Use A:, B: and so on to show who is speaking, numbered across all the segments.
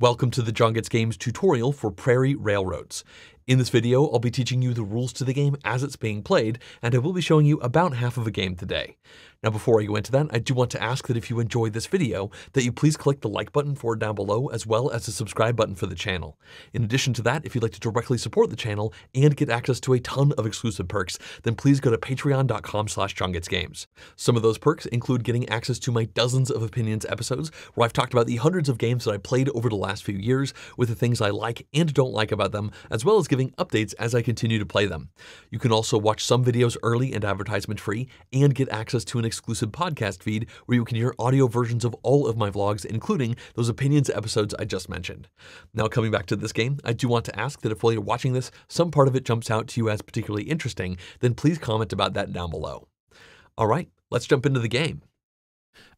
A: Welcome to the Jon Games tutorial for Prairie Railroads. In this video, I'll be teaching you the rules to the game as it's being played, and I will be showing you about half of a game today. Now before I go into that, I do want to ask that if you enjoyed this video, that you please click the like button for it down below, as well as the subscribe button for the channel. In addition to that, if you'd like to directly support the channel and get access to a ton of exclusive perks, then please go to patreon.com slash jongetsgames. Some of those perks include getting access to my dozens of opinions episodes, where I've talked about the hundreds of games that I played over the last few years, with the things I like and don't like about them, as well as giving updates as I continue to play them. You can also watch some videos early and advertisement free, and get access to an exclusive podcast feed where you can hear audio versions of all of my vlogs, including those opinions episodes I just mentioned. Now, coming back to this game, I do want to ask that if while you're watching this, some part of it jumps out to you as particularly interesting, then please comment about that down below. All right, let's jump into the game.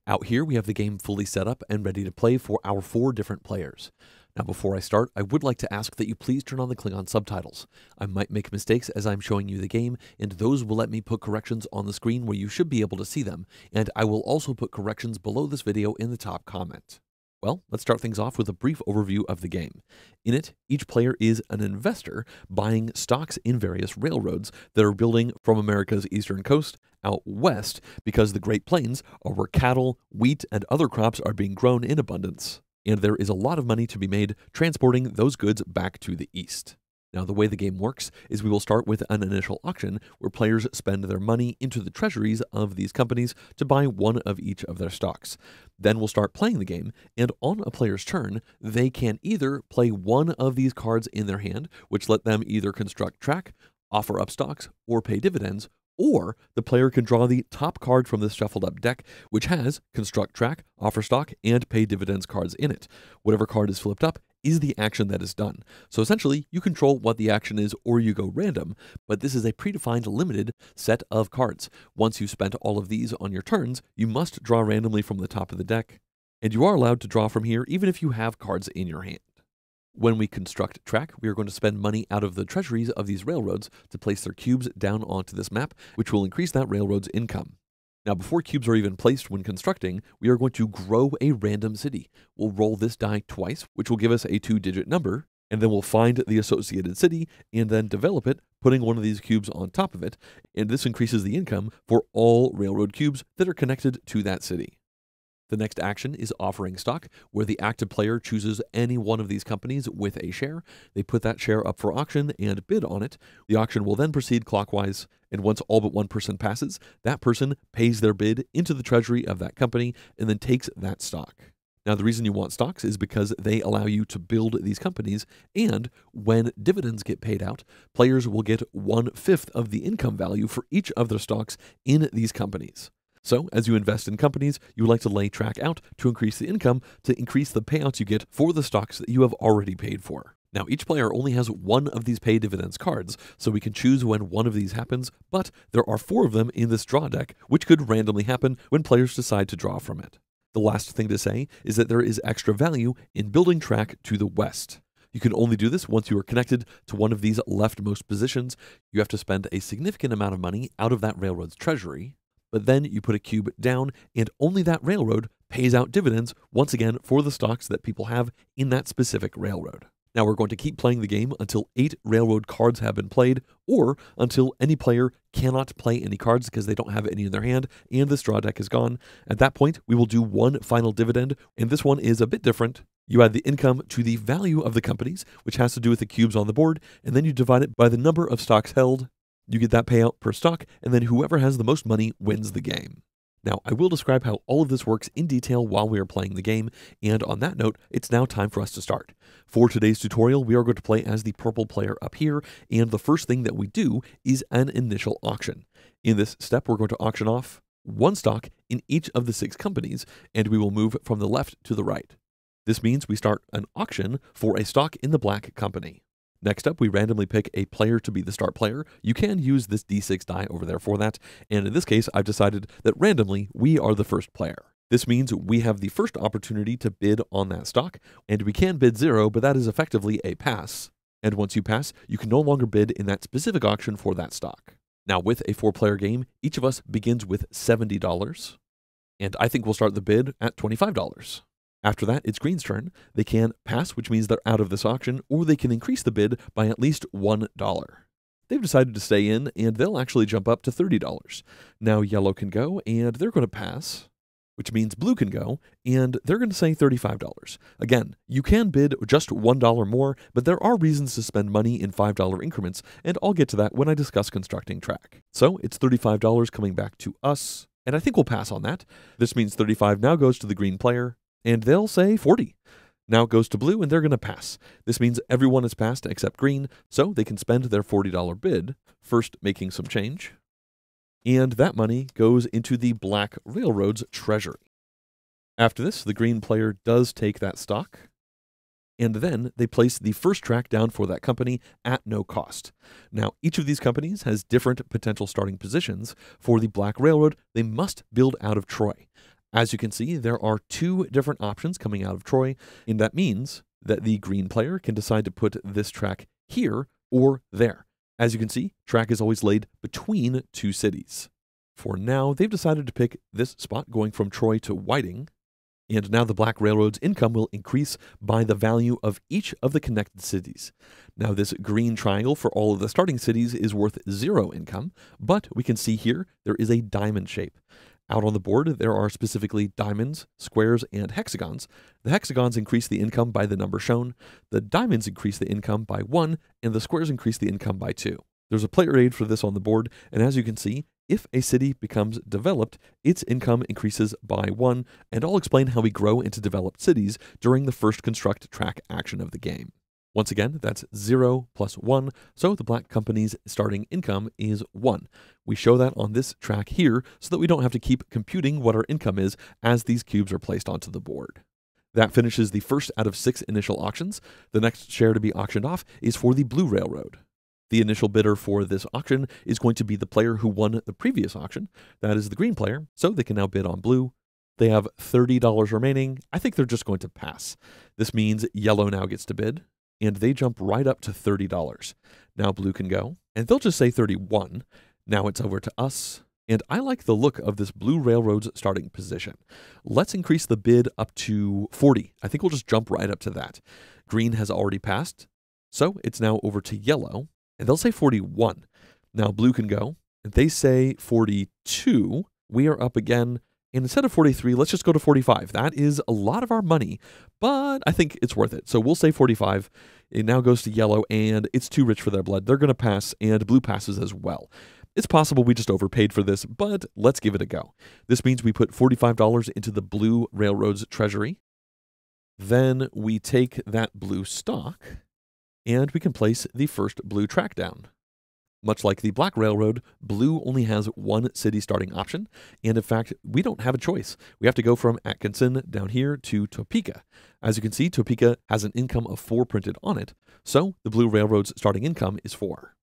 A: Out here, we have the game fully set up and ready to play for our four different players. Now, before I start, I would like to ask that you please turn on the Klingon subtitles. I might make mistakes as I'm showing you the game, and those will let me put corrections on the screen where you should be able to see them, and I will also put corrections below this video in the top comment. Well, let's start things off with a brief overview of the game. In it, each player is an investor buying stocks in various railroads that are building from America's eastern coast out west because the Great Plains are where cattle, wheat, and other crops are being grown in abundance and there is a lot of money to be made transporting those goods back to the east. Now, the way the game works is we will start with an initial auction where players spend their money into the treasuries of these companies to buy one of each of their stocks. Then we'll start playing the game, and on a player's turn, they can either play one of these cards in their hand, which let them either construct track, offer up stocks, or pay dividends, or the player can draw the top card from this shuffled up deck, which has Construct Track, Offer Stock, and Pay Dividends cards in it. Whatever card is flipped up is the action that is done. So essentially, you control what the action is or you go random, but this is a predefined limited set of cards. Once you've spent all of these on your turns, you must draw randomly from the top of the deck, and you are allowed to draw from here even if you have cards in your hand. When we construct track, we are going to spend money out of the treasuries of these railroads to place their cubes down onto this map, which will increase that railroad's income. Now, before cubes are even placed when constructing, we are going to grow a random city. We'll roll this die twice, which will give us a two digit number, and then we'll find the associated city and then develop it, putting one of these cubes on top of it. And this increases the income for all railroad cubes that are connected to that city. The next action is offering stock, where the active player chooses any one of these companies with a share. They put that share up for auction and bid on it. The auction will then proceed clockwise, and once all but one person passes, that person pays their bid into the treasury of that company and then takes that stock. Now, the reason you want stocks is because they allow you to build these companies, and when dividends get paid out, players will get one fifth of the income value for each of their stocks in these companies. So, as you invest in companies, you like to lay track out to increase the income to increase the payouts you get for the stocks that you have already paid for. Now, each player only has one of these pay dividends cards, so we can choose when one of these happens, but there are four of them in this draw deck, which could randomly happen when players decide to draw from it. The last thing to say is that there is extra value in building track to the west. You can only do this once you are connected to one of these leftmost positions. You have to spend a significant amount of money out of that railroad's treasury, but then you put a cube down, and only that railroad pays out dividends once again for the stocks that people have in that specific railroad. Now we're going to keep playing the game until eight railroad cards have been played, or until any player cannot play any cards because they don't have any in their hand and the straw deck is gone. At that point, we will do one final dividend, and this one is a bit different. You add the income to the value of the companies, which has to do with the cubes on the board, and then you divide it by the number of stocks held, you get that payout per stock, and then whoever has the most money wins the game. Now, I will describe how all of this works in detail while we are playing the game, and on that note, it's now time for us to start. For today's tutorial, we are going to play as the purple player up here, and the first thing that we do is an initial auction. In this step, we're going to auction off one stock in each of the six companies, and we will move from the left to the right. This means we start an auction for a stock in the black company. Next up, we randomly pick a player to be the start player. You can use this d6 die over there for that, and in this case, I've decided that randomly, we are the first player. This means we have the first opportunity to bid on that stock, and we can bid zero, but that is effectively a pass. And once you pass, you can no longer bid in that specific auction for that stock. Now, with a four player game, each of us begins with $70, and I think we'll start the bid at $25. After that, it's green's turn. They can pass, which means they're out of this auction, or they can increase the bid by at least $1. They've decided to stay in, and they'll actually jump up to $30. Now yellow can go, and they're going to pass, which means blue can go, and they're going to say $35. Again, you can bid just $1 more, but there are reasons to spend money in $5 increments, and I'll get to that when I discuss constructing track. So it's $35 coming back to us, and I think we'll pass on that. This means 35 now goes to the green player, and they'll say 40. Now it goes to blue, and they're going to pass. This means everyone has passed except green, so they can spend their $40 bid, first making some change. And that money goes into the Black Railroad's treasury. After this, the green player does take that stock, and then they place the first track down for that company at no cost. Now, each of these companies has different potential starting positions. For the Black Railroad, they must build out of Troy. As you can see, there are two different options coming out of Troy, and that means that the green player can decide to put this track here or there. As you can see, track is always laid between two cities. For now, they've decided to pick this spot going from Troy to Whiting, and now the Black Railroad's income will increase by the value of each of the connected cities. Now, this green triangle for all of the starting cities is worth zero income, but we can see here there is a diamond shape. Out on the board, there are specifically diamonds, squares, and hexagons. The hexagons increase the income by the number shown, the diamonds increase the income by 1, and the squares increase the income by 2. There's a player aid for this on the board, and as you can see, if a city becomes developed, its income increases by 1, and I'll explain how we grow into developed cities during the first construct track action of the game. Once again, that's 0 plus 1, so the black company's starting income is 1. We show that on this track here so that we don't have to keep computing what our income is as these cubes are placed onto the board. That finishes the first out of six initial auctions. The next share to be auctioned off is for the Blue Railroad. The initial bidder for this auction is going to be the player who won the previous auction. That is the green player, so they can now bid on blue. They have $30 remaining. I think they're just going to pass. This means yellow now gets to bid and they jump right up to $30. Now blue can go, and they'll just say 31. Now it's over to us, and I like the look of this Blue Railroad's starting position. Let's increase the bid up to 40. I think we'll just jump right up to that. Green has already passed, so it's now over to yellow, and they'll say 41. Now blue can go, and they say 42. We are up again and instead of 43, let's just go to 45. That is a lot of our money, but I think it's worth it. So we'll say 45. It now goes to yellow, and it's too rich for their blood. They're going to pass, and blue passes as well. It's possible we just overpaid for this, but let's give it a go. This means we put $45 into the Blue Railroad's treasury. Then we take that blue stock, and we can place the first blue track down. Much like the Black Railroad, Blue only has one city starting option, and in fact, we don't have a choice. We have to go from Atkinson down here to Topeka. As you can see, Topeka has an income of 4 printed on it, so the Blue Railroad's starting income is 4.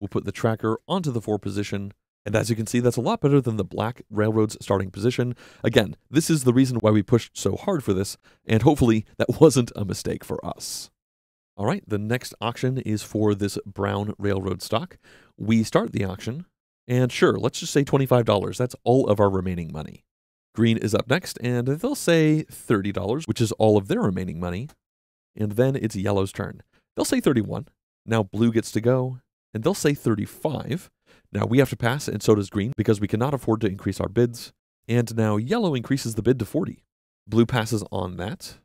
A: We'll put the tracker onto the 4 position, and as you can see, that's a lot better than the Black Railroad's starting position. Again, this is the reason why we pushed so hard for this, and hopefully that wasn't a mistake for us. All right, the next auction is for this brown railroad stock. We start the auction, and sure, let's just say $25. That's all of our remaining money. Green is up next, and they'll say $30, which is all of their remaining money. And then it's yellow's turn. They'll say 31. Now blue gets to go, and they'll say 35. Now we have to pass, and so does green, because we cannot afford to increase our bids. And now yellow increases the bid to 40. Blue passes on that.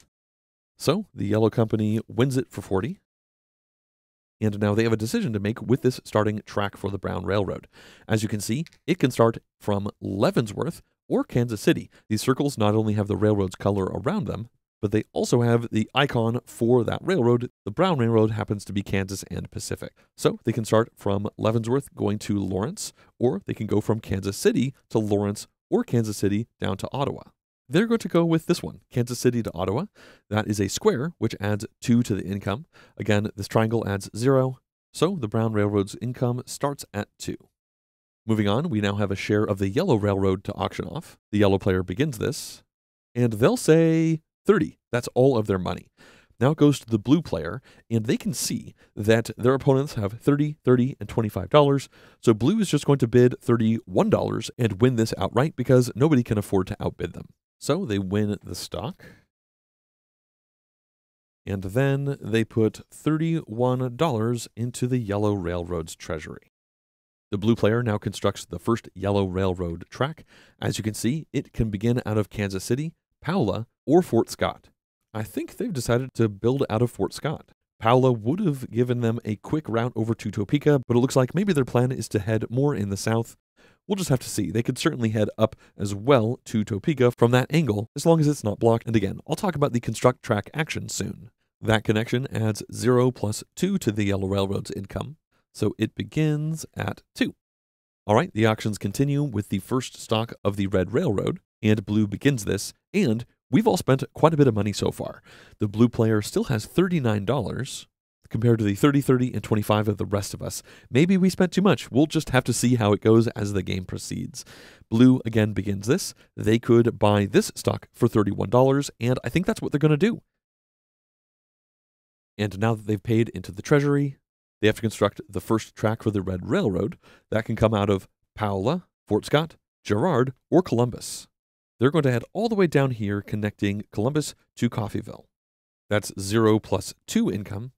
A: So the yellow company wins it for 40. And now they have a decision to make with this starting track for the Brown Railroad. As you can see, it can start from Leavenworth or Kansas City. These circles not only have the railroad's color around them, but they also have the icon for that railroad. The Brown Railroad happens to be Kansas and Pacific. So they can start from Leavenworth going to Lawrence, or they can go from Kansas City to Lawrence or Kansas City down to Ottawa. They're going to go with this one, Kansas City to Ottawa. That is a square, which adds 2 to the income. Again, this triangle adds 0, so the Brown Railroad's income starts at 2. Moving on, we now have a share of the Yellow Railroad to auction off. The yellow player begins this, and they'll say 30. That's all of their money. Now it goes to the blue player, and they can see that their opponents have 30, 30, and $25. So blue is just going to bid $31 and win this outright because nobody can afford to outbid them. So they win the stock. And then they put $31 into the Yellow Railroad's treasury. The blue player now constructs the first Yellow Railroad track. As you can see, it can begin out of Kansas City, Paola, or Fort Scott. I think they've decided to build out of Fort Scott. Paola would have given them a quick route over to Topeka, but it looks like maybe their plan is to head more in the south. We'll just have to see. They could certainly head up as well to Topeka from that angle, as long as it's not blocked. And again, I'll talk about the construct track action soon. That connection adds 0 plus 2 to the Yellow Railroad's income, so it begins at 2. All right, the auctions continue with the first stock of the Red Railroad, and Blue begins this, and we've all spent quite a bit of money so far. The Blue player still has $39 compared to the 30, 30, and 25 of the rest of us. Maybe we spent too much. We'll just have to see how it goes as the game proceeds. Blue again begins this. They could buy this stock for $31, and I think that's what they're going to do. And now that they've paid into the treasury, they have to construct the first track for the Red Railroad. That can come out of Paola, Fort Scott, Girard, or Columbus. They're going to head all the way down here, connecting Columbus to Coffeyville. That's 0 plus 2 income,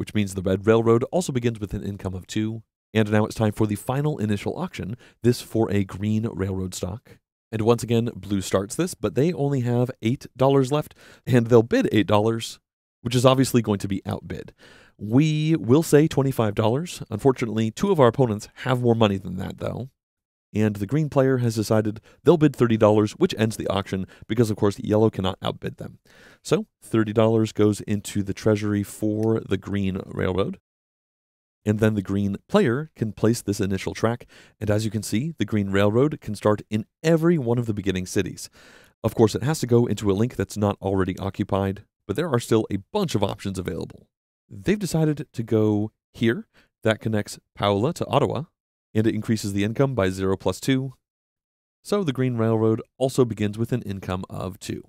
A: which means the Red Railroad also begins with an income of 2. And now it's time for the final initial auction, this for a green railroad stock. And once again, Blue starts this, but they only have $8 left, and they'll bid $8 which is obviously going to be outbid. We will say $25. Unfortunately, two of our opponents have more money than that, though. And the green player has decided they'll bid $30, which ends the auction because, of course, yellow cannot outbid them. So $30 goes into the treasury for the green railroad. And then the green player can place this initial track. And as you can see, the green railroad can start in every one of the beginning cities. Of course, it has to go into a link that's not already occupied but there are still a bunch of options available. They've decided to go here. That connects Paola to Ottawa, and it increases the income by 0 plus 2. So the Green Railroad also begins with an income of 2.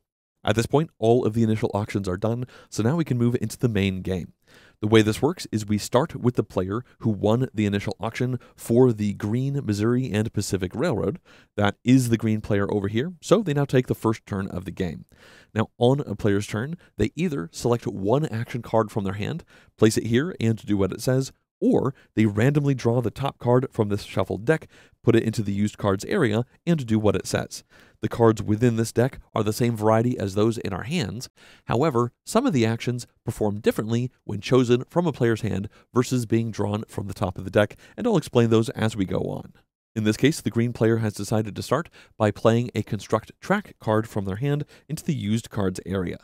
A: At this point, all of the initial auctions are done, so now we can move into the main game. The way this works is we start with the player who won the initial auction for the Green, Missouri, and Pacific Railroad. That is the green player over here, so they now take the first turn of the game. Now, on a player's turn, they either select one action card from their hand, place it here, and do what it says, or they randomly draw the top card from this shuffled deck, put it into the used cards area, and do what it says. The cards within this deck are the same variety as those in our hands. However, some of the actions perform differently when chosen from a player's hand versus being drawn from the top of the deck, and I'll explain those as we go on. In this case, the green player has decided to start by playing a construct track card from their hand into the used cards area.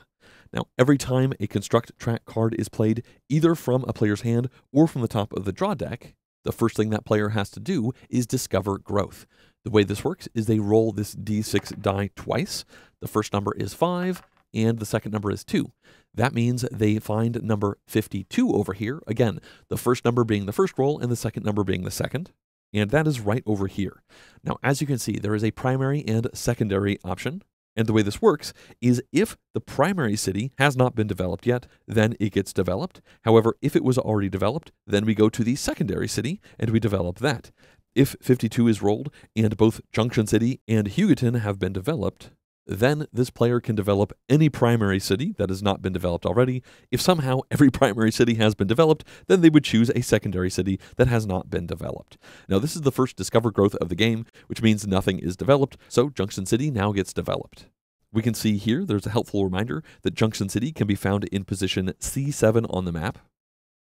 A: Now, every time a construct track card is played, either from a player's hand or from the top of the draw deck, the first thing that player has to do is discover growth. The way this works is they roll this d6 die twice. The first number is 5, and the second number is 2. That means they find number 52 over here. Again, the first number being the first roll and the second number being the second. And that is right over here. Now, as you can see, there is a primary and secondary option. And the way this works is if the primary city has not been developed yet, then it gets developed. However, if it was already developed, then we go to the secondary city and we develop that. If 52 is rolled and both Junction City and Hugoton have been developed, then this player can develop any primary city that has not been developed already. If somehow every primary city has been developed, then they would choose a secondary city that has not been developed. Now, this is the first discover growth of the game, which means nothing is developed, so Junction City now gets developed. We can see here there's a helpful reminder that Junction City can be found in position C7 on the map.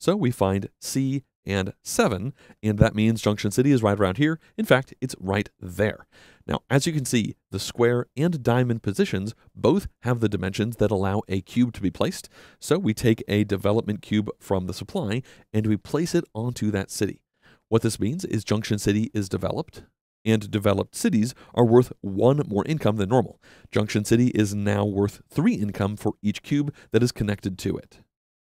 A: So we find C and 7, and that means Junction City is right around here. In fact, it's right there. Now, as you can see, the square and diamond positions both have the dimensions that allow a cube to be placed. So we take a development cube from the supply and we place it onto that city. What this means is Junction City is developed, and developed cities are worth one more income than normal. Junction City is now worth three income for each cube that is connected to it.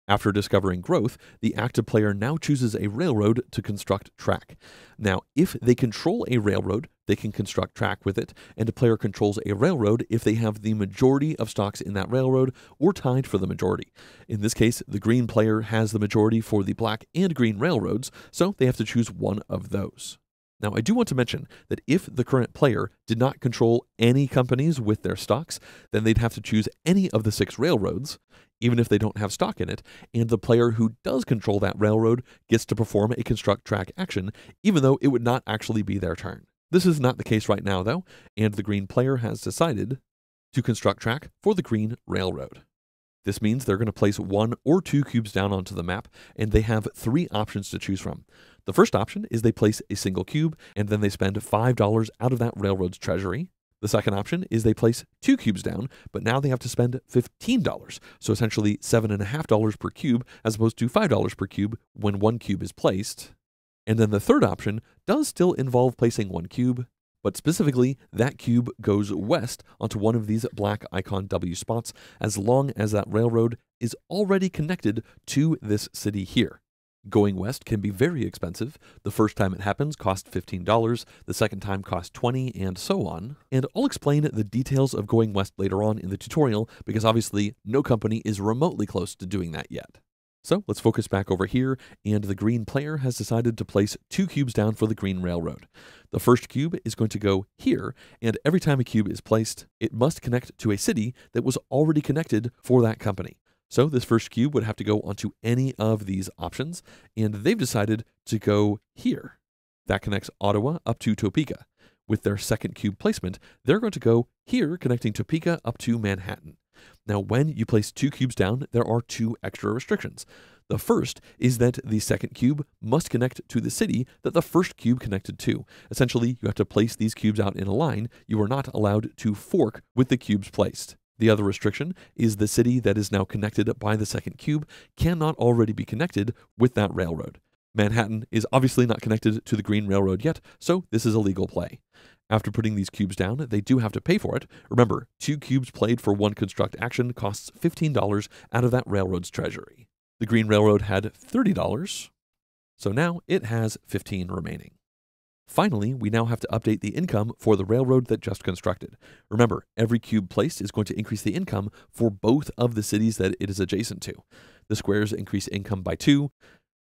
A: After discovering growth, the active player now chooses a railroad to construct track. Now, if they control a railroad, they can construct track with it, and a player controls a railroad if they have the majority of stocks in that railroad or tied for the majority. In this case, the green player has the majority for the black and green railroads, so they have to choose one of those. Now, I do want to mention that if the current player did not control any companies with their stocks, then they'd have to choose any of the six railroads. Even if they don't have stock in it, and the player who does control that railroad gets to perform a construct track action, even though it would not actually be their turn. This is not the case right now, though, and the green player has decided to construct track for the green railroad. This means they're going to place one or two cubes down onto the map, and they have three options to choose from. The first option is they place a single cube, and then they spend $5 out of that railroad's treasury. The second option is they place two cubes down, but now they have to spend $15. So essentially $7.5 per cube as opposed to $5 per cube when one cube is placed. And then the third option does still involve placing one cube, but specifically, that cube goes west onto one of these black icon W spots as long as that railroad is already connected to this city here. Going west can be very expensive. The first time it happens cost $15, the second time cost 20, and so on. And I'll explain the details of going west later on in the tutorial because obviously no company is remotely close to doing that yet. So let's focus back over here, and the green player has decided to place two cubes down for the green railroad. The first cube is going to go here, and every time a cube is placed, it must connect to a city that was already connected for that company. So this first cube would have to go onto any of these options, and they've decided to go here. That connects Ottawa up to Topeka. With their second cube placement, they're going to go here, connecting Topeka up to Manhattan. Now, when you place two cubes down, there are two extra restrictions. The first is that the second cube must connect to the city that the first cube connected to. Essentially, you have to place these cubes out in a line. You are not allowed to fork with the cubes placed. The other restriction is the city that is now connected by the second cube cannot already be connected with that railroad. Manhattan is obviously not connected to the Green Railroad yet, so this is a legal play. After putting these cubes down, they do have to pay for it. Remember, two cubes played for one construct action costs $15 out of that railroad's treasury. The Green Railroad had $30, so now it has 15 remaining. Finally, we now have to update the income for the railroad that just constructed. Remember, every cube placed is going to increase the income for both of the cities that it is adjacent to. The squares increase income by 2,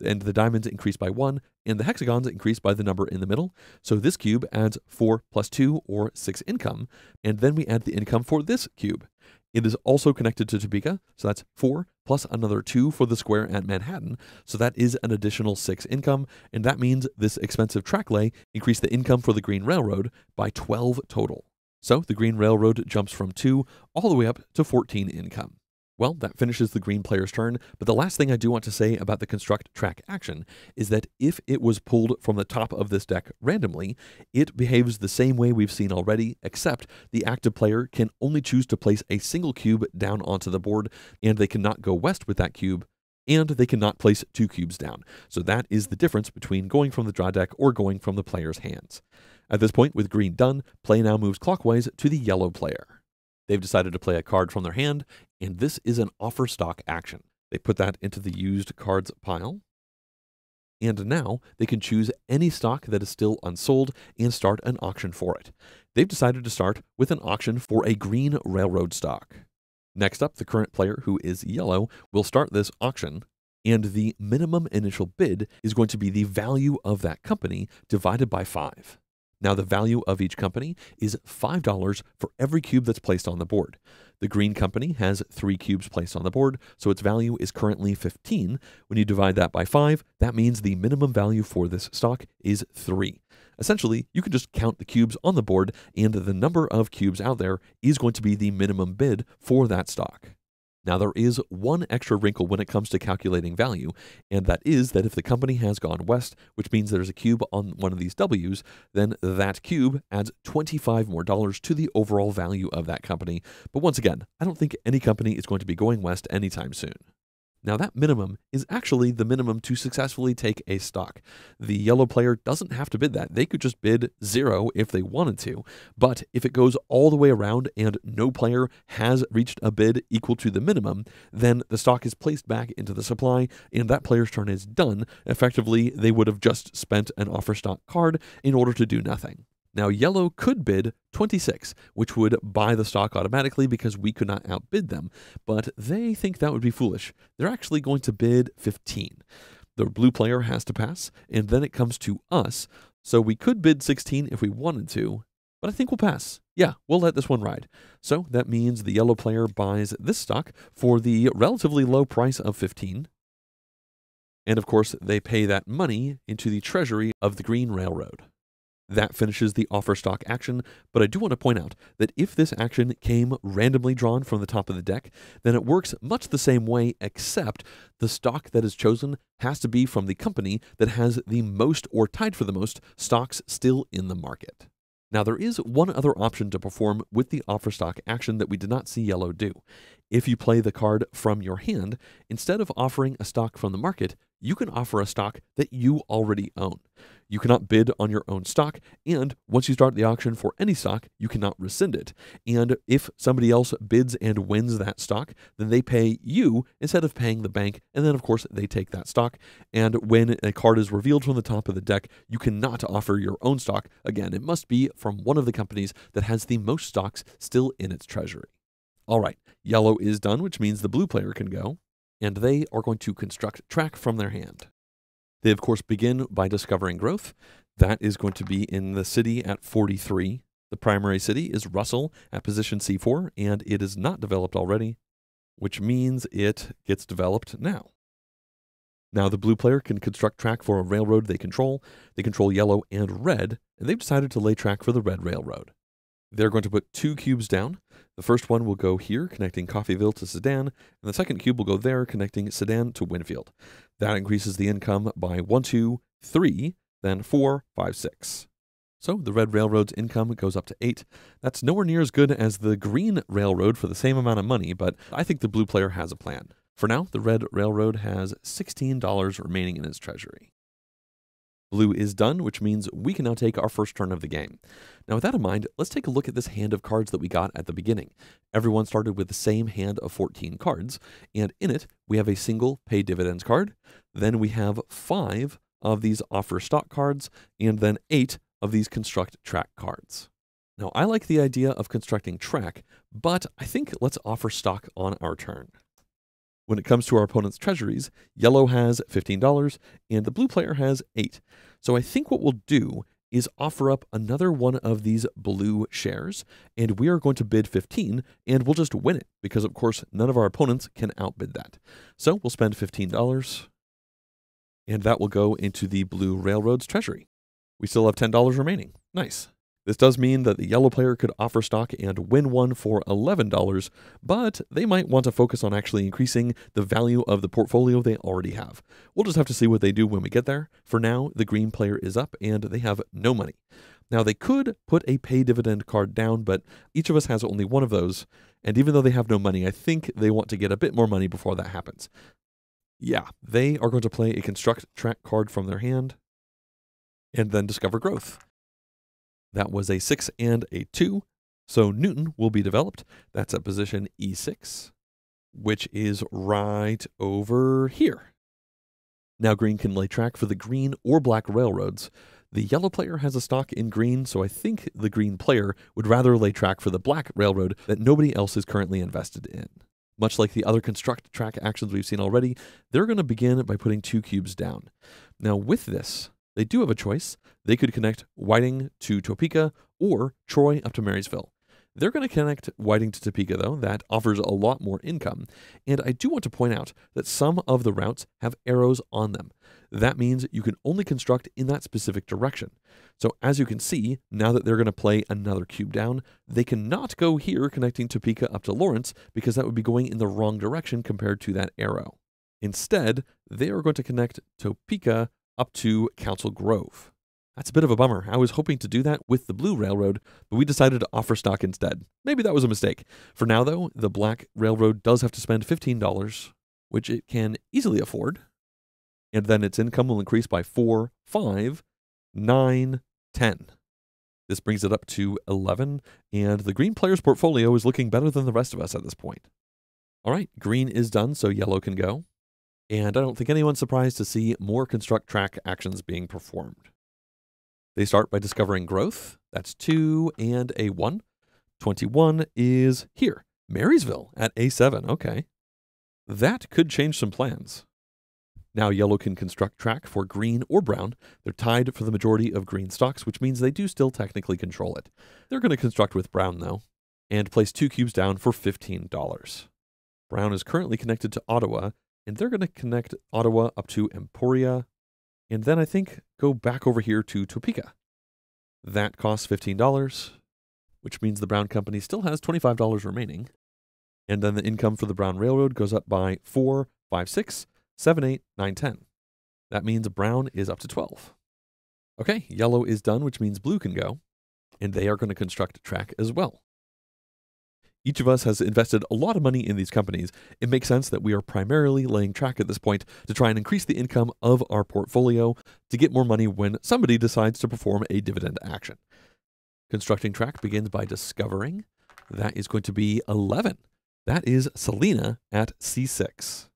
A: and the diamonds increase by 1, and the hexagons increase by the number in the middle. So this cube adds 4 plus 2, or 6 income, and then we add the income for this cube. It is also connected to Topeka, so that's 4 plus another 2 for the square at Manhattan, so that is an additional 6 income, and that means this expensive track lay increased the income for the Green Railroad by 12 total. So the Green Railroad jumps from 2 all the way up to 14 income. Well, that finishes the green player's turn, but the last thing I do want to say about the construct track action is that if it was pulled from the top of this deck randomly, it behaves the same way we've seen already, except the active player can only choose to place a single cube down onto the board, and they cannot go west with that cube, and they cannot place two cubes down. So that is the difference between going from the draw deck or going from the player's hands. At this point, with green done, play now moves clockwise to the yellow player. They've decided to play a card from their hand, and this is an offer stock action. They put that into the used cards pile. And now they can choose any stock that is still unsold and start an auction for it. They've decided to start with an auction for a green railroad stock. Next up, the current player, who is yellow, will start this auction, and the minimum initial bid is going to be the value of that company divided by 5. Now, the value of each company is $5 for every cube that's placed on the board. The green company has three cubes placed on the board, so its value is currently 15. When you divide that by 5, that means the minimum value for this stock is 3. Essentially, you can just count the cubes on the board, and the number of cubes out there is going to be the minimum bid for that stock. Now, there is one extra wrinkle when it comes to calculating value, and that is that if the company has gone west, which means there's a cube on one of these W's, then that cube adds 25 more dollars to the overall value of that company. But once again, I don't think any company is going to be going west anytime soon. Now, that minimum is actually the minimum to successfully take a stock. The yellow player doesn't have to bid that. They could just bid zero if they wanted to. But if it goes all the way around and no player has reached a bid equal to the minimum, then the stock is placed back into the supply and that player's turn is done. Effectively, they would have just spent an offer stock card in order to do nothing. Now, yellow could bid 26, which would buy the stock automatically because we could not outbid them, but they think that would be foolish. They're actually going to bid 15. The blue player has to pass, and then it comes to us, so we could bid 16 if we wanted to, but I think we'll pass. Yeah, we'll let this one ride. So that means the yellow player buys this stock for the relatively low price of 15. And of course, they pay that money into the treasury of the Green Railroad. That finishes the offer stock action, but I do want to point out that if this action came randomly drawn from the top of the deck, then it works much the same way, except the stock that is chosen has to be from the company that has the most or tied for the most stocks still in the market. Now, there is one other option to perform with the offer stock action that we did not see yellow do. If you play the card from your hand, instead of offering a stock from the market, you can offer a stock that you already own. You cannot bid on your own stock, and once you start the auction for any stock, you cannot rescind it. And if somebody else bids and wins that stock, then they pay you instead of paying the bank, and then of course they take that stock. And when a card is revealed from the top of the deck, you cannot offer your own stock. Again, it must be from one of the companies that has the most stocks still in its treasury. All right, yellow is done, which means the blue player can go and they are going to construct track from their hand. They, of course, begin by discovering growth. That is going to be in the city at 43. The primary city is Russell at position C4, and it is not developed already, which means it gets developed now. Now, the blue player can construct track for a railroad they control. They control yellow and red, and they've decided to lay track for the red railroad. They're going to put two cubes down. The first one will go here, connecting Coffeyville to Sedan, and the second cube will go there, connecting Sedan to Winfield. That increases the income by 1, 2, 3, then 4, 5, 6. So the Red Railroad's income goes up to 8. That's nowhere near as good as the Green Railroad for the same amount of money, but I think the blue player has a plan. For now, the Red Railroad has $16 remaining in its treasury. Blue is done, which means we can now take our first turn of the game. Now, with that in mind, let's take a look at this hand of cards that we got at the beginning. Everyone started with the same hand of 14 cards, and in it, we have a single pay dividends card. Then we have five of these offer stock cards, and then eight of these construct track cards. Now, I like the idea of constructing track, but I think let's offer stock on our turn. When it comes to our opponent's treasuries, yellow has $15 and the blue player has 8. So I think what we'll do is offer up another one of these blue shares and we are going to bid 15 and we'll just win it because of course none of our opponents can outbid that. So we'll spend $15 and that will go into the blue railroad's treasury. We still have $10 remaining. Nice. This does mean that the yellow player could offer stock and win one for $11, but they might want to focus on actually increasing the value of the portfolio they already have. We'll just have to see what they do when we get there. For now, the green player is up and they have no money. Now, they could put a pay dividend card down, but each of us has only one of those. And even though they have no money, I think they want to get a bit more money before that happens. Yeah, they are going to play a construct track card from their hand and then discover growth. That was a 6 and a 2. So Newton will be developed. That's at position E6, which is right over here. Now green can lay track for the green or black railroads. The yellow player has a stock in green, so I think the green player would rather lay track for the black railroad that nobody else is currently invested in. Much like the other construct track actions we've seen already, they're going to begin by putting two cubes down. Now with this, they do have a choice. They could connect Whiting to Topeka or Troy up to Marysville. They're going to connect Whiting to Topeka, though. That offers a lot more income. And I do want to point out that some of the routes have arrows on them. That means you can only construct in that specific direction. So as you can see, now that they're going to play another cube down, they cannot go here connecting Topeka up to Lawrence because that would be going in the wrong direction compared to that arrow. Instead, they are going to connect Topeka up to Council Grove. That's a bit of a bummer. I was hoping to do that with the Blue Railroad, but we decided to offer stock instead. Maybe that was a mistake. For now, though, the Black Railroad does have to spend $15, which it can easily afford. And then its income will increase by 4, 5, 9, 10. This brings it up to 11, and the green player's portfolio is looking better than the rest of us at this point. All right, green is done, so yellow can go and I don't think anyone's surprised to see more construct track actions being performed. They start by discovering growth. That's 2 and a 1. 21 is here, Marysville at A7. Okay. That could change some plans. Now, yellow can construct track for green or brown. They're tied for the majority of green stocks, which means they do still technically control it. They're going to construct with brown, though, and place two cubes down for $15. Brown is currently connected to Ottawa, and they're going to connect Ottawa up to Emporia, and then I think go back over here to Topeka. That costs $15, which means the Brown Company still has $25 remaining. And then the income for the Brown Railroad goes up by 4, 5, 6, 7, 8, 9, 10. That means Brown is up to 12. Okay, yellow is done, which means blue can go. And they are going to construct a track as well. Each of us has invested a lot of money in these companies. It makes sense that we are primarily laying track at this point to try and increase the income of our portfolio to get more money when somebody decides to perform a dividend action. Constructing track begins by discovering. That is going to be 11. That is Salina at C6.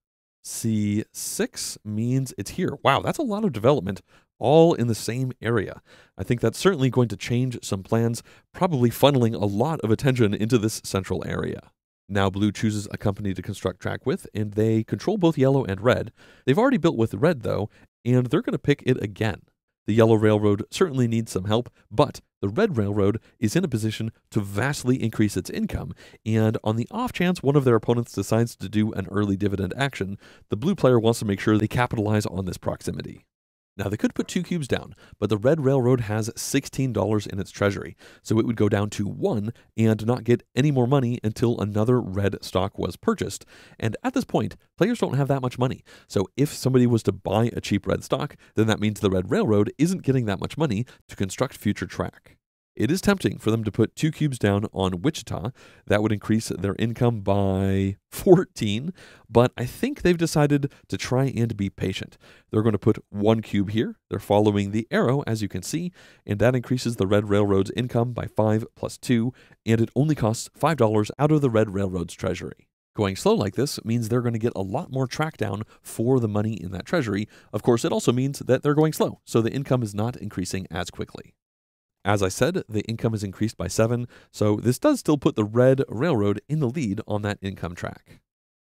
A: C6 means it's here. Wow, that's a lot of development all in the same area. I think that's certainly going to change some plans, probably funneling a lot of attention into this central area. Now blue chooses a company to construct track with, and they control both yellow and red. They've already built with red, though, and they're going to pick it again. The Yellow Railroad certainly needs some help, but the Red Railroad is in a position to vastly increase its income, and on the off chance one of their opponents decides to do an early dividend action, the blue player wants to make sure they capitalize on this proximity. Now, they could put two cubes down, but the Red Railroad has $16 in its treasury, so it would go down to one and not get any more money until another red stock was purchased. And at this point, players don't have that much money. So if somebody was to buy a cheap red stock, then that means the Red Railroad isn't getting that much money to construct future track. It is tempting for them to put two cubes down on Wichita. That would increase their income by 14, but I think they've decided to try and be patient. They're going to put one cube here. They're following the arrow, as you can see, and that increases the Red Railroad's income by 5 plus 2, and it only costs $5 out of the Red Railroad's treasury. Going slow like this means they're going to get a lot more track down for the money in that treasury. Of course, it also means that they're going slow, so the income is not increasing as quickly. As I said, the income is increased by 7, so this does still put the red railroad in the lead on that income track.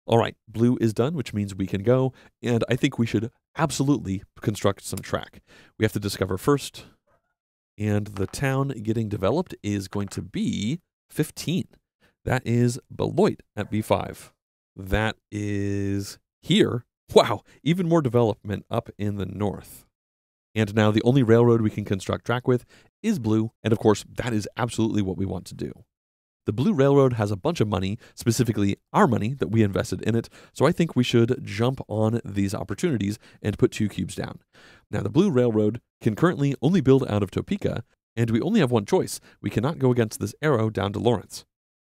A: All right, blue is done, which means we can go, and I think we should absolutely construct some track. We have to discover first, and the town getting developed is going to be 15. That is Beloit at B5. That is here. Wow, even more development up in the north. And now the only railroad we can construct track with is blue, and of course, that is absolutely what we want to do. The Blue Railroad has a bunch of money, specifically our money that we invested in it, so I think we should jump on these opportunities and put two cubes down. Now, the Blue Railroad can currently only build out of Topeka, and we only have one choice. We cannot go against this arrow down to Lawrence.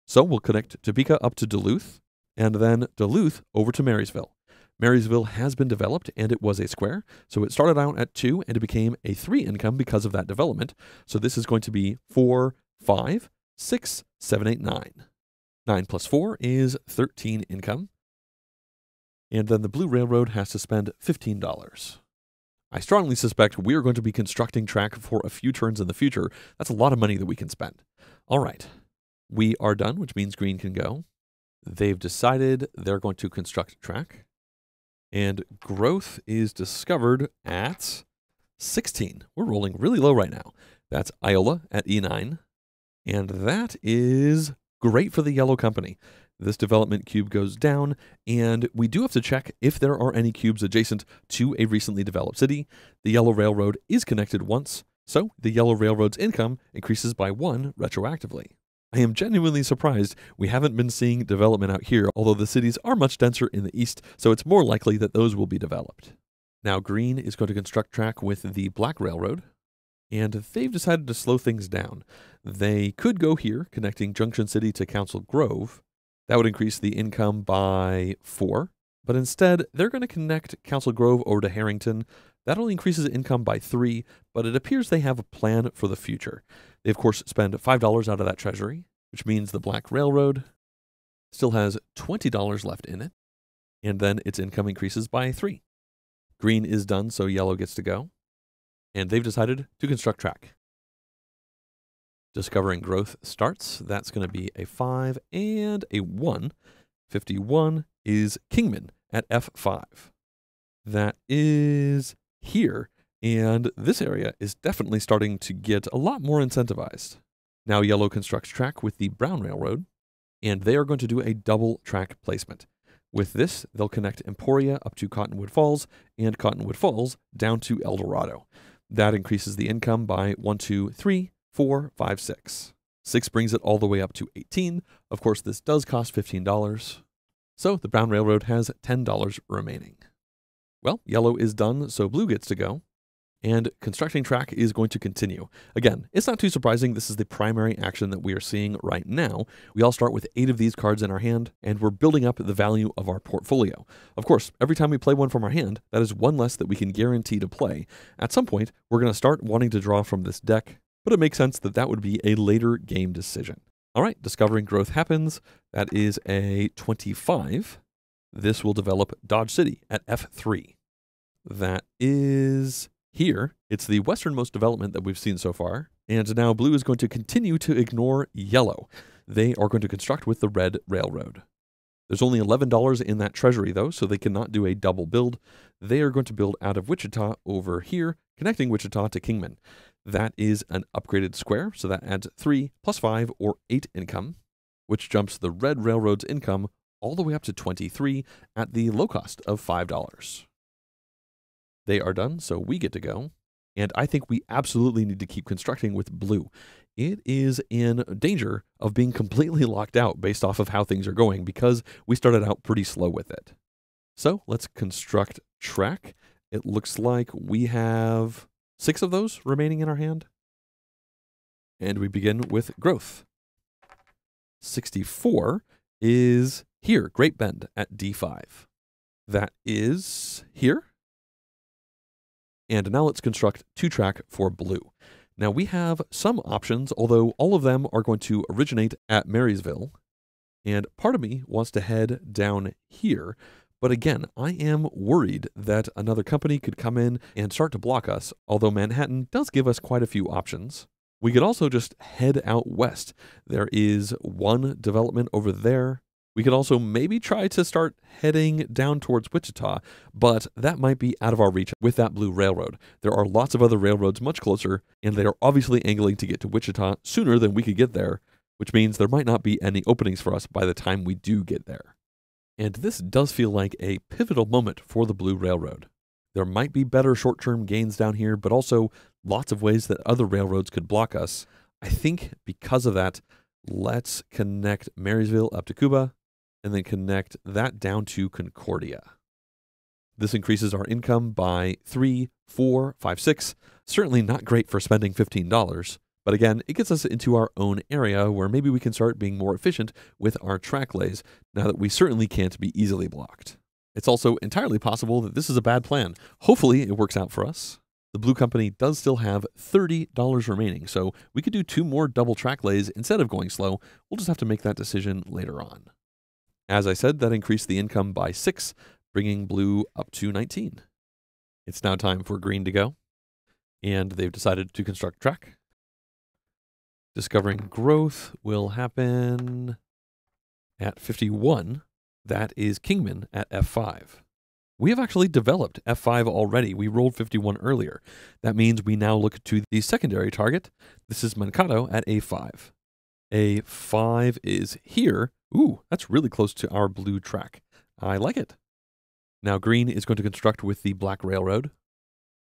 A: So we'll connect Topeka up to Duluth, and then Duluth over to Marysville. Marysville has been developed and it was a square. So it started out at two and it became a three income because of that development. So this is going to be four, five, six, seven, eight, nine. Nine plus four is 13 income. And then the Blue Railroad has to spend $15. I strongly suspect we are going to be constructing track for a few turns in the future. That's a lot of money that we can spend. All right. We are done, which means green can go. They've decided they're going to construct track. And growth is discovered at 16. We're rolling really low right now. That's Iola at E9. And that is great for the yellow company. This development cube goes down, and we do have to check if there are any cubes adjacent to a recently developed city. The Yellow Railroad is connected once, so the Yellow Railroad's income increases by one retroactively. I am genuinely surprised we haven't been seeing development out here, although the cities are much denser in the east, so it's more likely that those will be developed. Now, Green is going to construct track with the Black Railroad, and they've decided to slow things down. They could go here, connecting Junction City to Council Grove. That would increase the income by four, but instead, they're going to connect Council Grove over to Herington. That only increases income by three, but it appears they have a plan for the future. They, of course, spend $5 out of that treasury, which means the Black Railroad still has $20 left in it, and then its income increases by 3. Green is done, so yellow gets to go, and they've decided to construct track. Discovering growth starts. That's going to be a 5 and a 1. 51 is Kingman at F5.
B: That is here. And this area is definitely starting to get a lot more incentivized. Now, yellow constructs track with the brown railroad, and they are going to do a double track placement. With this, they'll connect Emporia up to Cottonwood Falls and Cottonwood Falls down to El Dorado. That increases the income by 1, 2, 3, 4, 5, 6. 6 brings it all the way up to 18. Of course, this does cost $15. So the Brown Railroad has $10 remaining. Well, yellow is done, so blue gets to go and constructing track is going to continue. Again, it's not too surprising. This is the primary action that we are seeing right now. We all start with eight of these cards in our hand, and we're building up the value of our portfolio. Of course, every time we play one from our hand, that is one less that we can guarantee to play. At some point, we're going to start wanting to draw from this deck, but it makes sense that that would be a later game decision. All right, discovering growth happens. That is a 25. This will develop Dodge City at F3. That is here, it's the westernmost development that we've seen so far, and now blue is going to continue to ignore yellow. They are going to construct with the red railroad. There's only $11 in that treasury, though, so they cannot do a double build. They are going to build out of Wichita over here, connecting Wichita to Kingman. That is an upgraded square, so that adds 3 plus 5 or 8 income, which jumps the red railroad's income all the way up to 23 at the low cost of $5. They are done, so we get to go. And I think we absolutely need to keep constructing with blue. It is in danger of being completely locked out based off of how things are going because we started out pretty slow with it. So let's construct track. It looks like we have six of those remaining in our hand. And we begin with growth. 64 is here, Great Bend at D5. That is here. And now let's construct two track for blue. Now we have some options, although all of them are going to originate at Marysville. And part of me wants to head down here. But again, I am worried that another company could come in and start to block us, although Manhattan does give us quite a few options. We could also just head out west. There is one development over there we could also maybe try to start heading down towards Wichita, but that might be out of our reach with that blue railroad. There are lots of other railroads much closer, and they are obviously angling to get to Wichita sooner than we could get there, which means there might not be any openings for us by the time we do get there. And this does feel like a pivotal moment for the Blue Railroad. There might be better short term gains down here, but also lots of ways that other railroads could block us. I think because of that, let's connect Marysville up to Cuba and then connect that down to Concordia. This increases our income by three, four, five, six. Certainly not great for spending $15, but again, it gets us into our own area where maybe we can start being more efficient with our track lays now that we certainly can't be easily blocked. It's also entirely possible that this is a bad plan. Hopefully, it works out for us. The Blue Company does still have $30 remaining, so we could do two more double track lays instead of going slow. We'll just have to make that decision later on. As I said, that increased the income by 6, bringing blue up to 19. It's now time for green to go, and they've decided to construct track. Discovering growth will happen at 51. That is Kingman at F5. We have actually developed F5 already. We rolled 51 earlier. That means we now look to the secondary target. This is Mankato at A5. A5 is here, Ooh, that's really close to our blue track. I like it. Now, green is going to construct with the Black Railroad,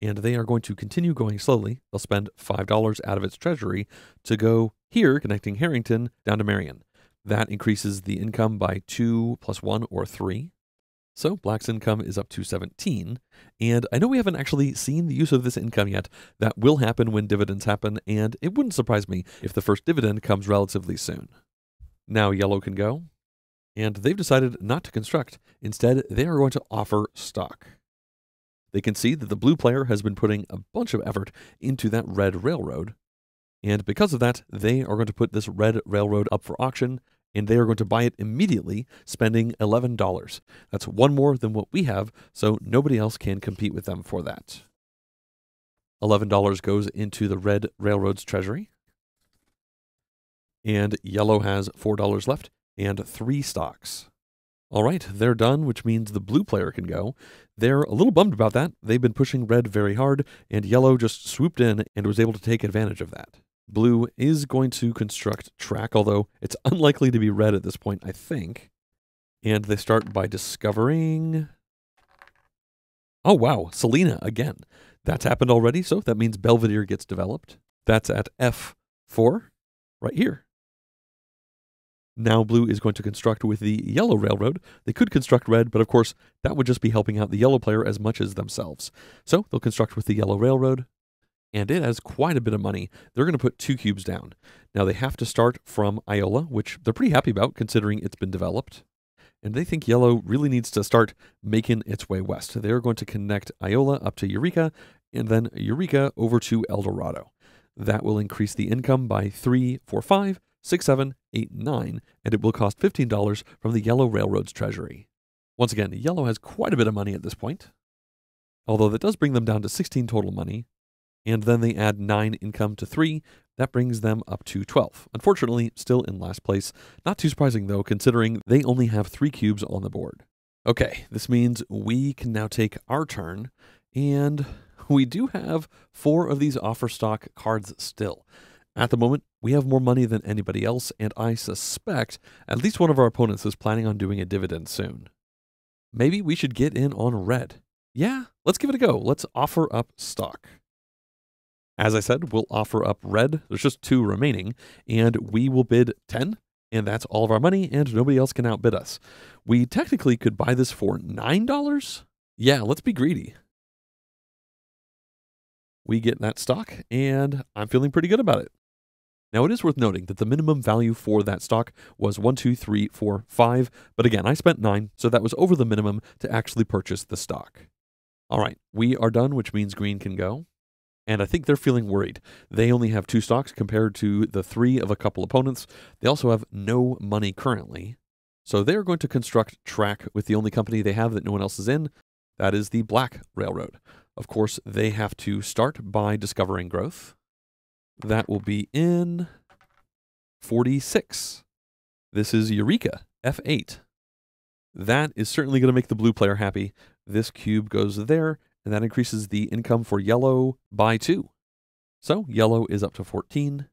B: and they are going to continue going slowly. They'll spend $5 out of its treasury to go here, connecting Herington down to Marion. That increases the income by 2 plus 1 or 3. So Black's income is up to 17. And I know we haven't actually seen the use of this income yet. That will happen when dividends happen, and it wouldn't surprise me if the first dividend comes relatively soon. Now yellow can go. And they've decided not to construct. Instead, they are going to offer stock. They can see that the blue player has been putting a bunch of effort into that red railroad. And because of that, they are going to put this red railroad up for auction and they are going to buy it immediately, spending $11. That's one more than what we have, so nobody else can compete with them for that. $11 goes into the Red Railroad's treasury and yellow has $4 left and three stocks. All right, they're done, which means the blue player can go. They're a little bummed about that. They've been pushing red very hard, and yellow just swooped in and was able to take advantage of that. Blue is going to construct track, although it's unlikely to be red at this point, I think. And they start by discovering. Oh, wow, Salina again. That's happened already, so that means Belvidere gets developed. That's at F4, right here. Now blue is going to construct with the yellow railroad. They could construct red, but of course, that would just be helping out the yellow player as much as themselves. So they'll construct with the yellow railroad, and it has quite a bit of money. They're going to put two cubes down. Now they have to start from Iola, which they're pretty happy about considering it's been developed. And they think yellow really needs to start making its way west. They're going to connect Iola up to Eureka, and then Eureka over to El Dorado. That will increase the income by three, four, five, six, seven, eight, nine, and it will cost $15 from the Yellow Railroad's treasury. Once again, Yellow has quite a bit of money at this point, although that does bring them down to 16 total money, and then they add 9 income to 3. That brings them up to 12. Unfortunately, still in last place. Not too surprising though, considering they only have 3 cubes on the board. Okay, this means we can now take our turn, and we do have four of these offer stock cards still. At the moment, we have more money than anybody else, and I suspect at least one of our opponents is planning on doing a dividend soon. Maybe we should get in on red. Yeah, let's give it a go. Let's offer up stock. As I said, we'll offer up red. There's just two remaining, and we will bid 10, and that's all of our money, and nobody else can outbid us. We technically could buy this for $9. Yeah, let's be greedy. We get that stock, and I'm feeling pretty good about it. Now, it is worth noting that the minimum value for that stock was one, two, three, four, five. But again, I spent 9, so that was over the minimum to actually purchase the stock. All right, we are done, which means green can go. And I think they're feeling worried. They only have two stocks compared to the three of a couple opponents. They also have no money currently. So they're going to construct track with the only company they have that no one else is in. That is the Black Railroad. Of course, they have to start by discovering growth. That will be in 46. This is Eureka, F8. That is certainly going to make the blue player happy. This cube goes there, and that increases the income for yellow by 2. So yellow is up to 14.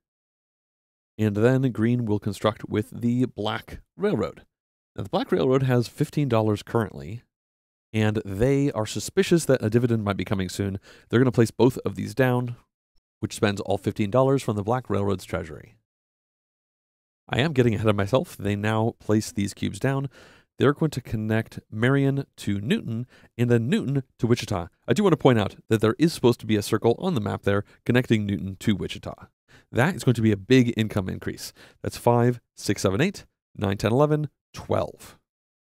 B: And then green will construct with the black railroad. Now, the black railroad has $15 currently, and they are suspicious that a dividend might be coming soon. They're going to place both of these down which spends all $15 from the Black Railroad's treasury. I am getting ahead of myself. They now place these cubes down. They're going to connect Marion to Newton and then Newton to Wichita. I do want to point out that there is supposed to be a circle on the map there connecting Newton to Wichita. That is going to be a big income increase. That's 5, 6, 7, 8, 9, 10, 11, 12.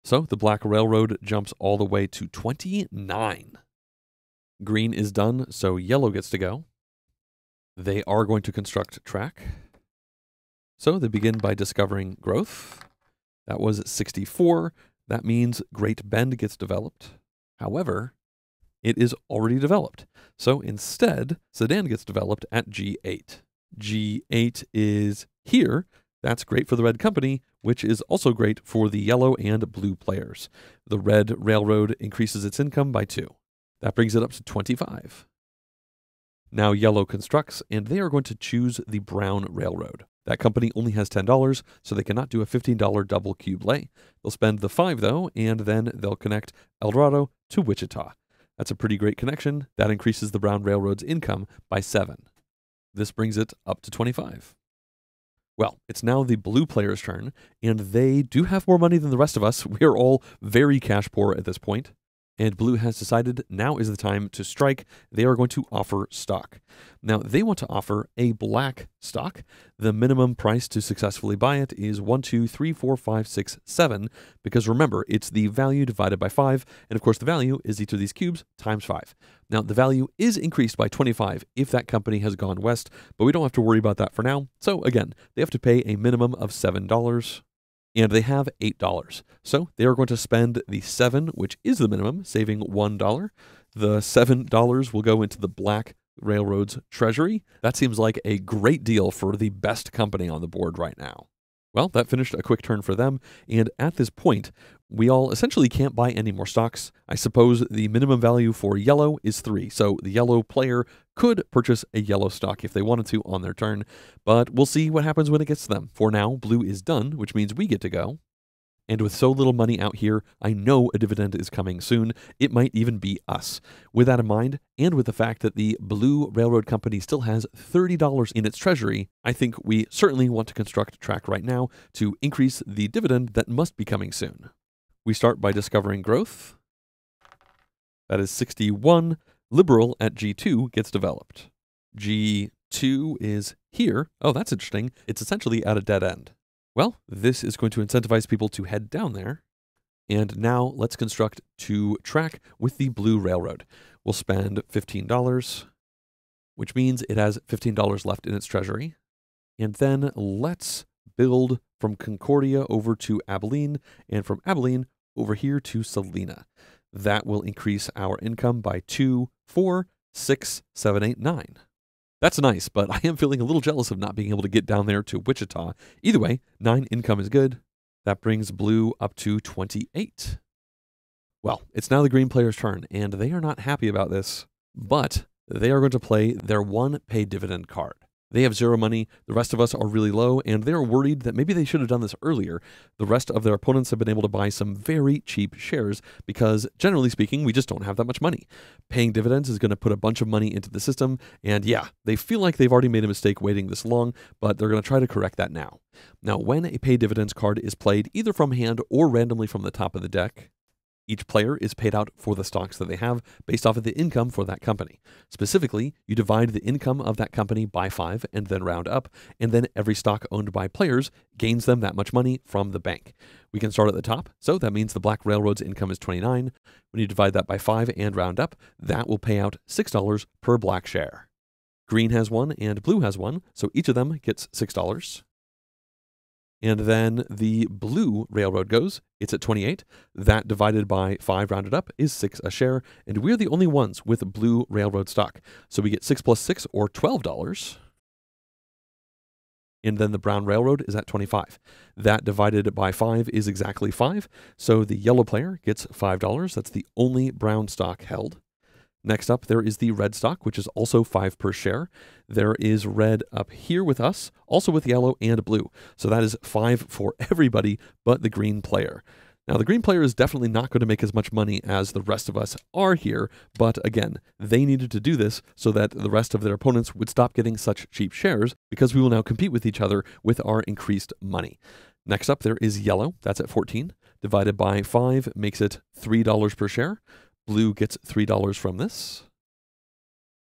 B: So the Black Railroad jumps all the way to 29. Green is done, so yellow gets to go. They are going to construct track. So they begin by discovering growth. That was 64. That means Great Bend gets developed. However, it is already developed. So instead, Sedan gets developed at G8. G8 is here. That's great for the red company, which is also great for the yellow and blue players. The red railroad increases its income by two. That brings it up to 25. Now Yellow constructs, and they are going to choose the Brown Railroad. That company only has $10, so they cannot do a $15 double cube lay. They'll spend the 5 though, and then they'll connect El Dorado to Wichita. That's a pretty great connection. That increases the Brown Railroad's income by 7. This brings it up to 25. Well, it's now the blue player's turn, and they do have more money than the rest of us. We are all very cash poor at this point and Blue has decided now is the time to strike. They are going to offer stock. Now, they want to offer a black stock. The minimum price to successfully buy it is 1, 2, 3, 4, 5, 6, 7, because remember, it's the value divided by 5, and of course, the value is each of these cubes times 5. Now, the value is increased by 25 if that company has gone west, but we don't have to worry about that for now. So, again, they have to pay a minimum of $7 and they have $8. So they are going to spend the 7, which is the minimum, saving $1. The $7 will go into the Black Railroad's treasury. That seems like a great deal for the best company on the board right now. Well, that finished a quick turn for them, and at this point, we all essentially can't buy any more stocks. I suppose the minimum value for yellow is three, so the yellow player could purchase a yellow stock if they wanted to on their turn, but we'll see what happens when it gets to them. For now, blue is done, which means we get to go. And with so little money out here, I know a dividend is coming soon. It might even be us. With that in mind, and with the fact that the Blue Railroad Company still has $30 in its treasury, I think we certainly want to construct a track right now to increase the dividend that must be coming soon. We start by discovering growth. That is 61. Liberal at G2 gets developed. G2 is here. Oh, that's interesting. It's essentially at a dead end. Well, this is going to incentivize people to head down there. And now let's construct two track with the Blue Railroad. We'll spend $15, which means it has $15 left in its treasury. And then let's build from Concordia over to Abilene, and from Abilene over here to Salina. That will increase our income by two, four, six, seven, eight, nine. That's nice, but I am feeling a little jealous of not being able to get down there to Wichita. Either way, 9 income is good. That brings blue up to 28. Well, it's now the green player's turn, and they are not happy about this, but they are going to play their one pay dividend card. They have zero money. The rest of us are really low, and they're worried that maybe they should have done this earlier. The rest of their opponents have been able to buy some very cheap shares because, generally speaking, we just don't have that much money. Paying dividends is going to put a bunch of money into the system, and yeah, they feel like they've already made a mistake waiting this long, but they're going to try to correct that now. Now, when a pay dividends card is played either from hand or randomly from the top of the deck, each player is paid out for the stocks that they have based off of the income for that company. Specifically, you divide the income of that company by five and then round up, and then every stock owned by players gains them that much money from the bank. We can start at the top, so that means the Black Railroad's income is 29. When you divide that by five and round up, that will pay out $6 per black share. Green has one and blue has one, so each of them gets $6. And then the blue railroad goes. It's at 28. That divided by 5 rounded up is 6 a share. And we're the only ones with blue railroad stock. So we get 6 plus 6 or $12. And then the brown railroad is at 25. That divided by 5 is exactly 5. So the yellow player gets $5. That's the only brown stock held. Next up, there is the red stock, which is also five per share. There is red up here with us, also with yellow and blue. So that is five for everybody but the green player. Now, the green player is definitely not going to make as much money as the rest of us are here, but again, they needed to do this so that the rest of their opponents would stop getting such cheap shares because we will now compete with each other with our increased money. Next up, there is yellow. That's at 14. Divided by 5 makes it $3 per share. Blue gets $3 from this.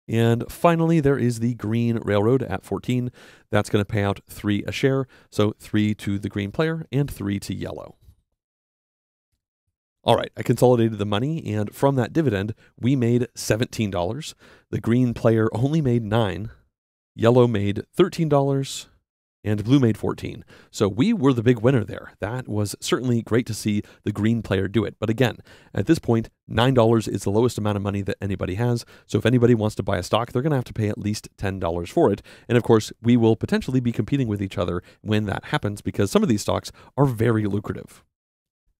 B: And finally, there is the Green Railroad at 14. That's going to pay out 3 a share, so 3 to the green player and 3 to yellow. All right, I consolidated the money, and from that dividend, we made $17. The green player only made 9 Yellow made $13 and blue made 14. So we were the big winner there. That was certainly great to see the green player do it. But again, at this point, $9 is the lowest amount of money that anybody has. So if anybody wants to buy a stock, they're going to have to pay at least $10 for it. And of course, we will potentially be competing with each other when that happens because some of these stocks are very lucrative.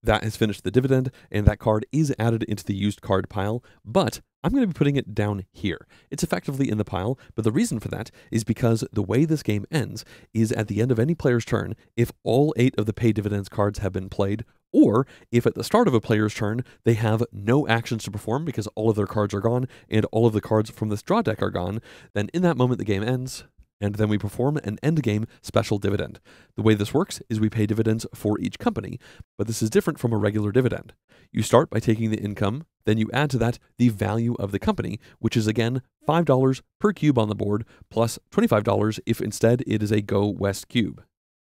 B: That has finished the dividend, and that card is added into the used card pile, but I'm going to be putting it down here. It's effectively in the pile, but the reason for that is because the way this game ends is at the end of any player's turn, if all eight of the pay dividends cards have been played, or if at the start of a player's turn they have no actions to perform because all of their cards are gone and all of the cards from this draw deck are gone, then in that moment the game ends, and then we perform an endgame special dividend. The way this works is we pay dividends for each company, but this is different from a regular dividend. You start by taking the income, then you add to that the value of the company, which is again $5 per cube on the board, plus $25 if instead it is a Go West cube.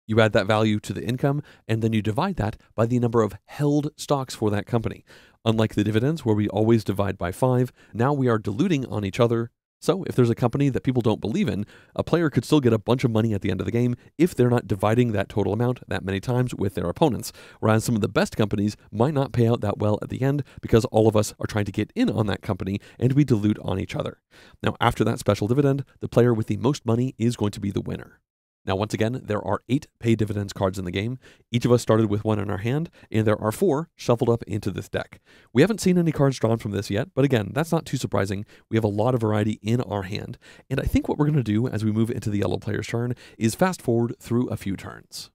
B: You add that value to the income, and then you divide that by the number of held stocks for that company. Unlike the dividends, where we always divide by five, now we are diluting on each other so, if there's a company that people don't believe in, a player could still get a bunch of money at the end of the game if they're not dividing that total amount that many times with their opponents. Whereas some of the best companies might not pay out that well at the end because all of us are trying to get in on that company and we dilute on each other. Now, after that special dividend, the player with the most money is going to be the winner. Now, once again, there are eight pay dividends cards in the game. Each of us started with one in our hand, and there are four shuffled up into this deck. We haven't seen any cards drawn from this yet, but again, that's not too surprising. We have a lot of variety in our hand, and I think what we're going to do as we move into the yellow player's turn is fast forward through a few turns.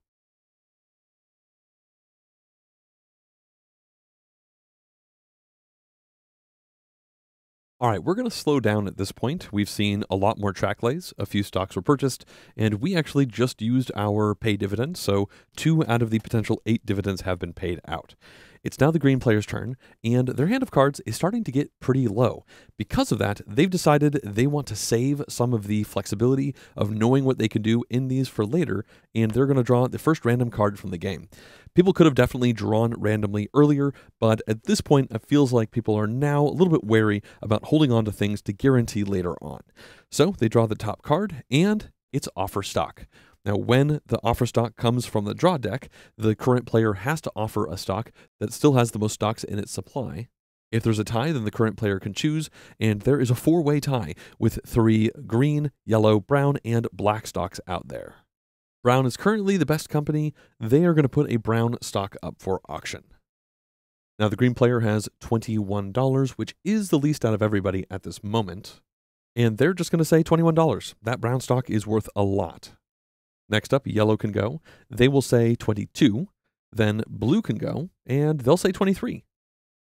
B: All right, we're going to slow down at this point. We've seen a lot more track lays, a few stocks were purchased, and we actually just used our pay dividend, so two out of the potential eight dividends have been paid out. It's now the green player's turn, and their hand of cards is starting to get pretty low. Because of that, they've decided they want to save some of the flexibility of knowing what they can do in these for later, and they're going to draw the first random card from the game. People could have definitely drawn randomly earlier, but at this point, it feels like people are now a little bit wary about holding on to things to guarantee later on. So they draw the top card, and it's offer stock. Now, when the offer stock comes from the draw deck, the current player has to offer a stock that still has the most stocks in its supply. If there's a tie, then the current player can choose, and there is a four way tie with three green, yellow, brown, and black stocks out there. Brown is currently the best company. They are going to put a brown stock up for auction. Now, the green player has $21, which is the least out of everybody at this moment. And they're just going to say $21. That brown stock is worth a lot. Next up, yellow can go. They will say 22. Then blue can go, and they'll say 23.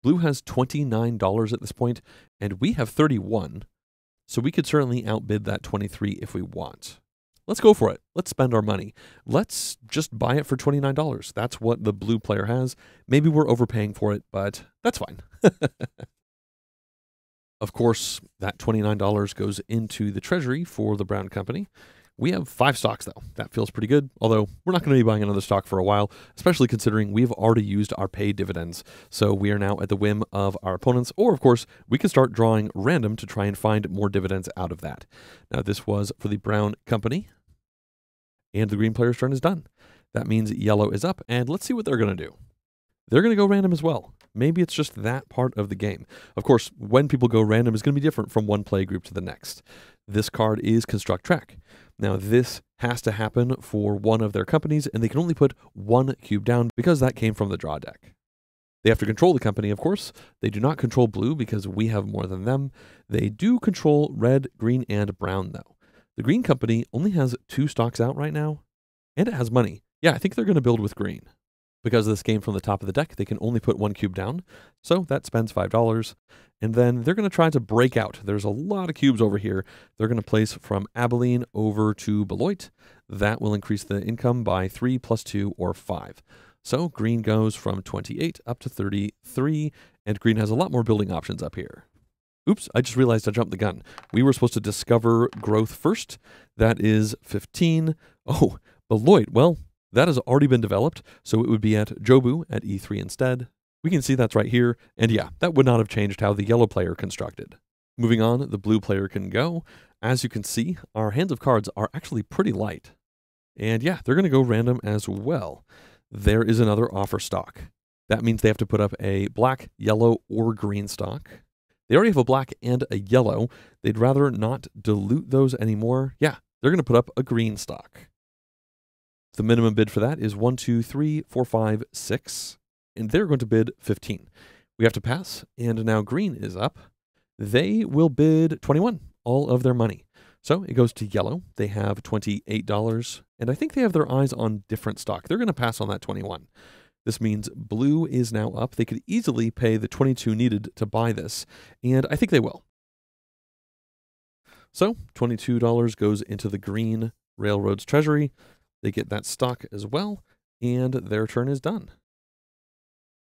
B: Blue has $29 at this point, and we have 31. So we could certainly outbid that 23 if we want. Let's go for it. Let's spend our money. Let's just buy it for $29. That's what the blue player has. Maybe we're overpaying for it, but that's fine. of course, that $29 goes into the treasury for the brown company. We have five stocks, though. That feels pretty good, although we're not going to be buying another stock for a while, especially considering we've already used our paid dividends. So we are now at the whim of our opponents, or of course, we can start drawing random to try and find more dividends out of that. Now, this was for the brown company and the green player's turn is done. That means yellow is up, and let's see what they're going to do. They're going to go random as well. Maybe it's just that part of the game. Of course, when people go random is going to be different from one play group to the next. This card is Construct Track. Now, this has to happen for one of their companies, and they can only put one cube down because that came from the draw deck. They have to control the company, of course. They do not control blue because we have more than them. They do control red, green, and brown, though. The green company only has two stocks out right now, and it has money. Yeah, I think they're going to build with green. Because this came from the top of the deck, they can only put one cube down, so that spends $5. And then they're going to try to break out. There's a lot of cubes over here. They're going to place from Abilene over to Beloit. That will increase the income by 3 plus 2 or 5. So green goes from 28 up to 33, and green has a lot more building options up here. Oops, I just realized I jumped the gun. We were supposed to discover growth first. That is 15. Oh, Beloit. Well, that has already been developed, so it would be at Jobu at E3 instead. We can see that's right here, and yeah, that would not have changed how the yellow player constructed. Moving on, the blue player can go. As you can see, our hands of cards are actually pretty light. And yeah, they're going to go random as well. There is another offer stock. That means they have to put up a black, yellow, or green stock. They already have a black and a yellow. They'd rather not dilute those anymore. Yeah, they're going to put up a green stock. The minimum bid for that is one, two, three, four, five, six, and they're going to bid 15. We have to pass, and now green is up. They will bid 21, all of their money. So it goes to yellow. They have $28, and I think they have their eyes on different stock. They're going to pass on that 21. This means blue is now up. They could easily pay the 22 needed to buy this, and I think they will. So $22 goes into the green railroad's treasury. They get that stock as well, and their turn is done.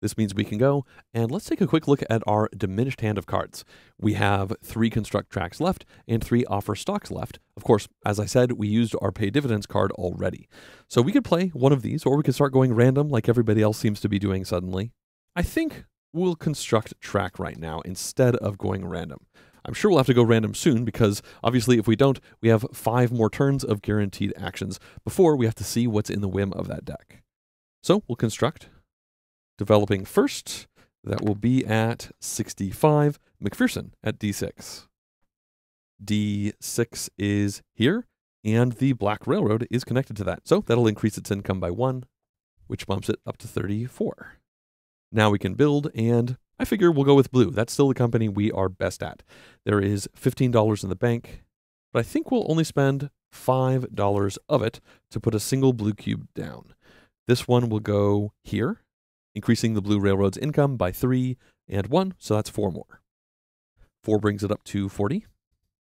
B: This means we can go, and let's take a quick look at our diminished hand of cards. We have three construct tracks left and three offer stocks left. Of course, as I said, we used our pay dividends card already. So we could play one of these, or we could start going random like everybody else seems to be doing suddenly. I think we'll construct track right now instead of going random. I'm sure we'll have to go random soon because obviously, if we don't, we have five more turns of guaranteed actions before we have to see what's in the whim of that deck. So we'll construct developing first. That will be at 65. McPherson at D6. D6 is here. and the Black Railroad is connected to that. So that'll increase its income by one, which bumps it up to 34. Now we can build, and I figure we'll go with blue. That's still the company we are best at. There is $15 in the bank, but I think we'll only spend $5 of it to put a single blue cube down. This one will go here, increasing the Blue Railroad's income by 3 and 1, so that's 4 more. 4 brings it up to 40.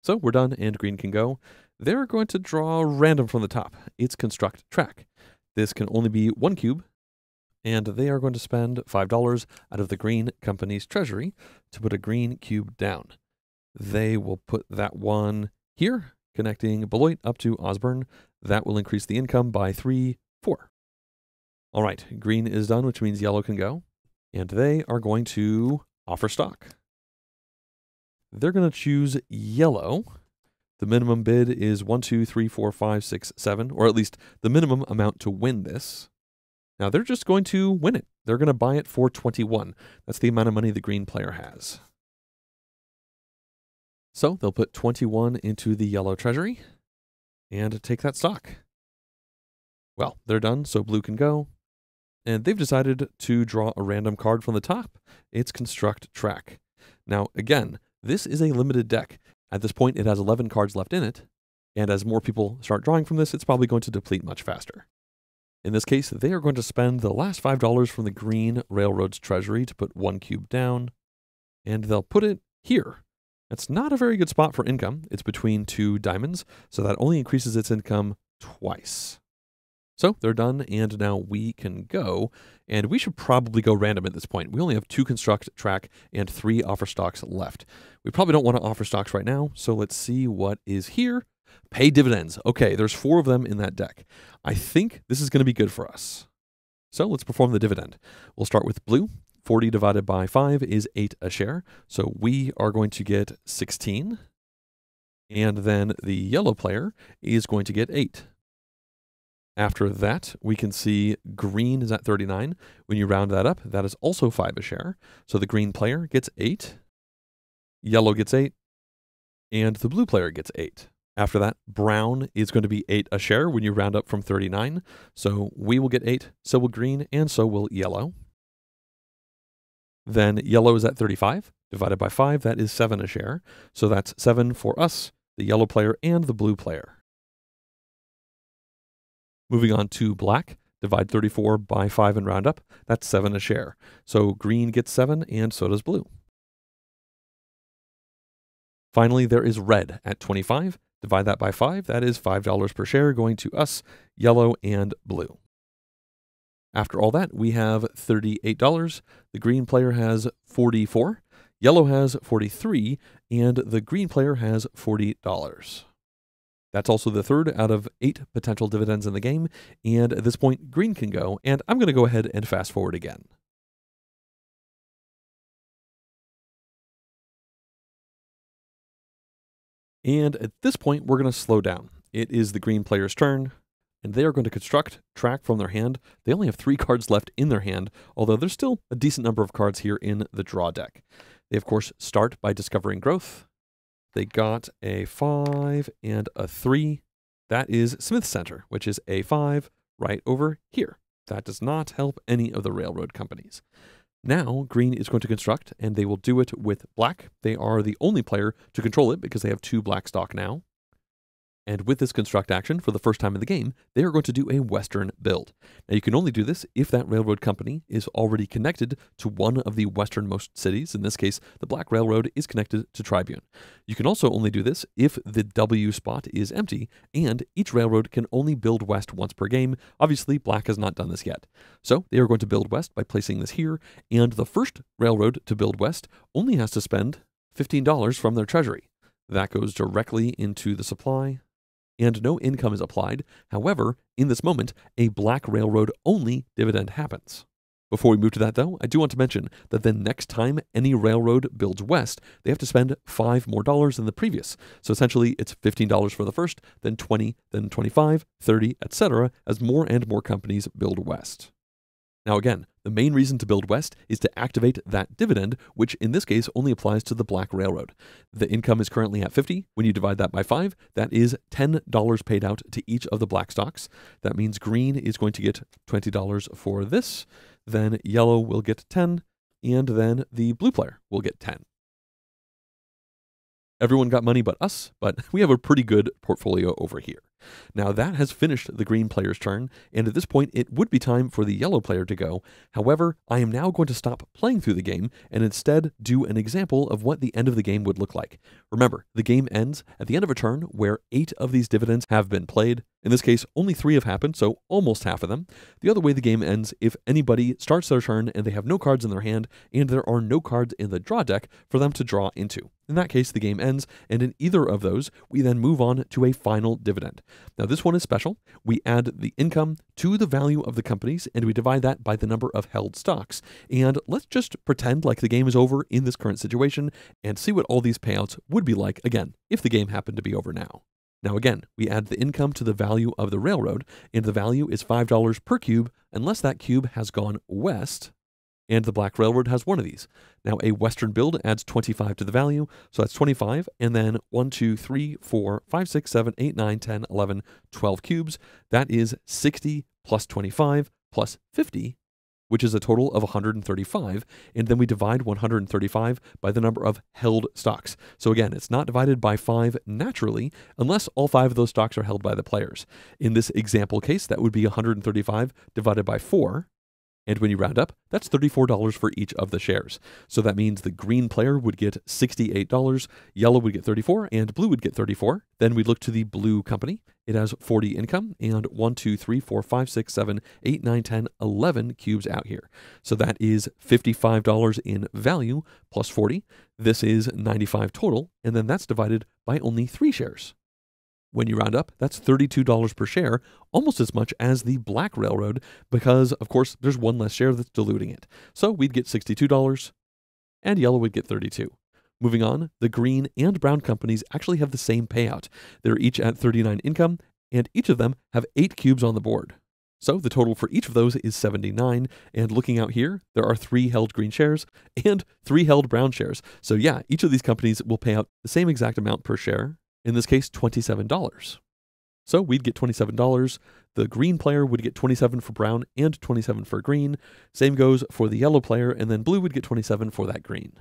B: So we're done, and green can go. They're going to draw random from the top. It's construct track. This can only be one cube, and they are going to spend $5 out of the green company's treasury to put a green cube down. They will put that one here, connecting Beloit up to Osborne. That will increase the income by 3, 4. All right, green is done, which means yellow can go. And they are going to offer stock. They're going to choose yellow. The minimum bid is one, two, three, four, five, six, seven, or at least the minimum amount to win this. Now they're just going to win it. They're going to buy it for 21. That's the amount of money the green player has. So they'll put 21 into the yellow treasury and take that stock. Well, they're done, so blue can go. And they've decided to draw a random card from the top. It's Construct Track. Now, again, this is a limited deck. At this point, it has 11 cards left in it. And as more people start drawing from this, it's probably going to deplete much faster. In this case, they are going to spend the last $5 from the Green Railroad's treasury to put one cube down, and they'll put it here. That's not a very good spot for income. It's between two diamonds, so that only increases its income twice. So they're done, and now we can go. And we should probably go random at this point. We only have two construct track and three offer stocks left. We probably don't want to offer stocks right now, so let's see what is here. Pay dividends. Okay, there's four of them in that deck. I think this is going to be good for us. So let's perform the dividend. We'll start with blue. 40 divided by 5 is 8 a share. So we are going to get 16. And then the yellow player is going to get 8. After that, we can see green is at 39. When you round that up, that is also 5 a share. So the green player gets 8, yellow gets 8, and the blue player gets 8. After that, brown is going to be 8 a share when you round up from 39. So we will get 8, so will green, and so will yellow. Then yellow is at 35. Divided by 5, that is 7 a share. So that's 7 for us, the yellow player, and the blue player. Moving on to black, divide 34 by 5 and round up. That's 7 a share. So green gets 7 and so does blue. Finally, there is red at 25. Divide that by 5. That is $5 per share going to us, yellow and blue. After all that, we have $38. The green player has 44, yellow has 43, and the green player has $40. That's also the third out of eight potential dividends in the game. And at this point, green can go. And I'm going to go ahead and fast forward again. And at this point, we're going to slow down. It is the green player's turn, and they are going to construct track from their hand. They only have three cards left in their hand, although there's still a decent number of cards here in the draw deck. They, of course, start by discovering growth. They got a 5 and a 3. That is Smith Center, which is A5 right over here. That does not help any of the railroad companies. Now, green is going to construct, and they will do it with black. They are the only player to control it because they have two black stock now. And with this construct action, for the first time in the game, they are going to do a western build. Now, you can only do this if that railroad company is already connected to one of the westernmost cities. In this case, the Black Railroad is connected to Tribune. You can also only do this if the W spot is empty, and each railroad can only build west once per game. Obviously, Black has not done this yet. So, they are going to build west by placing this here, and the first railroad to build west only has to spend $15 from their treasury. That goes directly into the supply and no income is applied. However, in this moment, a Black Railroad only dividend happens. Before we move to that, though, I do want to mention that the next time any railroad builds west, they have to spend five more dollars than the previous. So essentially, it's $15 for the first, then 20, then 25, 30, etc., as more and more companies build west. Now, again, the main reason to build west is to activate that dividend, which in this case only applies to the Black Railroad. The income is currently at 50. When you divide that by 5, that is $10 paid out to each of the black stocks. That means green is going to get $20 for this, then yellow will get 10, and then the blue player will get 10. Everyone got money but us, but we have a pretty good portfolio over here. Now that has finished the green player's turn, and at this point it would be time for the yellow player to go. However, I am now going to stop playing through the game and instead do an example of what the end of the game would look like. Remember, the game ends at the end of a turn where eight of these dividends have been played. In this case, only three have happened, so almost half of them. The other way the game ends if anybody starts their turn and they have no cards in their hand and there are no cards in the draw deck for them to draw into. In that case, the game ends, and in either of those, we then move on to a final dividend. Now, this one is special. We add the income to the value of the companies, and we divide that by the number of held stocks. And let's just pretend like the game is over in this current situation and see what all these payouts would be like again if the game happened to be over now. Now, again, we add the income to the value of the railroad, and the value is $5 per cube unless that cube has gone west and the Black Railroad has one of these. Now, a Western build adds 25 to the value, so that's 25, and then 1, 2, 3, 4, 5, 6, 7, 8, 9, 10, 11, 12 cubes. That is 60 plus 25 plus 50, which is a total of 135, and then we divide 135 by the number of held stocks. So again, it's not divided by 5 naturally, unless all 5 of those stocks are held by the players. In this example case, that would be 135 divided by 4, and when you round up, that's $34 for each of the shares. So that means the green player would get $68, yellow would get 34, and blue would get 34. Then we look to the blue company. It has 40 income and 1, 2, 3, 4, 5, 6, 7, 8, 9, 10, 11 cubes out here. So that is $55 in value plus 40. This is 95 total, and then that's divided by only three shares. When you round up, that's $32 per share, almost as much as the Black Railroad, because, of course, there's one less share that's diluting it. So we'd get $62, and yellow would get 32. Moving on, the green and brown companies actually have the same payout. They're each at 39 income, and each of them have 8 cubes on the board. So the total for each of those is 79. And looking out here, there are three held green shares and three held brown shares. So yeah, each of these companies will pay out the same exact amount per share in this case, $27. So we'd get $27. The green player would get 27 for brown and 27 for green. Same goes for the yellow player, and then blue would get 27 for that green.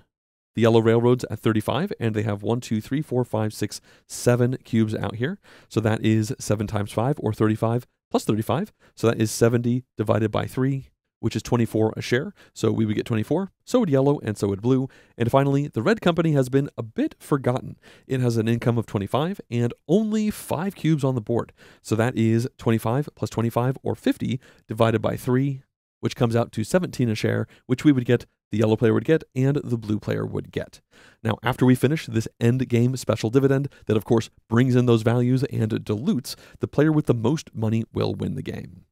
B: The yellow railroad's at 35, and they have 1, 2, 3, 4, 5, 6, 7 cubes out here. So that is 7 times 5, or 35 plus 35. So that is 70 divided by 3, which is 24 a share. So we would get 24. So would yellow, and so would blue. And finally, the red company has been a bit forgotten. It has an income of 25 and only five cubes on the board. So that is 25 plus 25 or 50 divided by 3, which comes out to 17 a share, which we would get, the yellow player would get, and the blue player would get. Now, after we finish this end game special dividend, that of course brings in those values and dilutes, the player with the most money will win the game.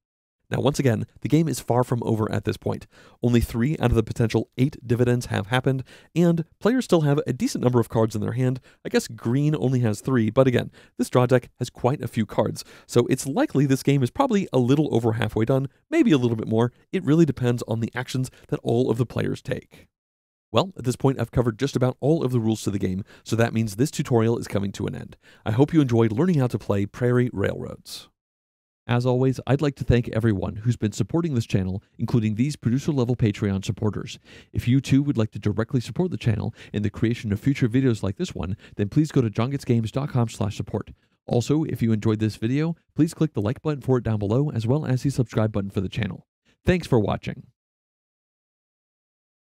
B: Now, once again, the game is far from over at this point. Only three out of the potential eight dividends have happened, and players still have a decent number of cards in their hand. I guess green only has three, but again, this draw deck has quite a few cards, so it's likely this game is probably a little over halfway done, maybe a little bit more. It really depends on the actions that all of the players take. Well, at this point, I've covered just about all of the rules to the game, so that means this tutorial is coming to an end. I hope you enjoyed learning how to play Prairie Railroads. As always, I'd like to thank everyone who's been supporting this channel, including these producer level Patreon supporters. If you too would like to directly support the channel and the creation of future videos like this one, then please go to jongetsgames.com slash support. Also, if you enjoyed this video, please click the like button for it down below as well as the subscribe button for the channel. Thanks for watching.